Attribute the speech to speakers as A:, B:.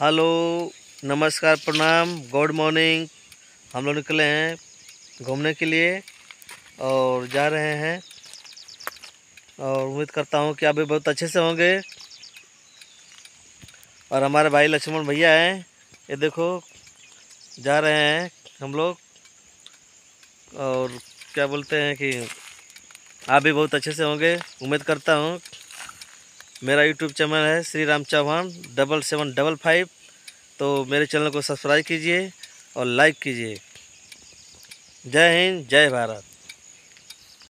A: Hello, नमस्कार, प्रणाम, good morning. हम लोग निकले हैं घूमने के लिए और जा रहे हैं। और उम्मीद करता हूँ कि आप भी बहुत अच्छे से होंगे। और हमारे भाई लक्ष्मण भैया हैं। ये देखो, जा रहे हैं हम लोग। और क्या बोलते हैं कि आप भी बहुत अच्छे से होंगे। उम्मीद करता हूँ मेरा यूट्यूब चैनल है Shri Ram Chauhan double seven double five तो मेरे चैनल को सब्सक्राइब कीजिए और लाइक कीजिए। जय हिंद, जय भारत।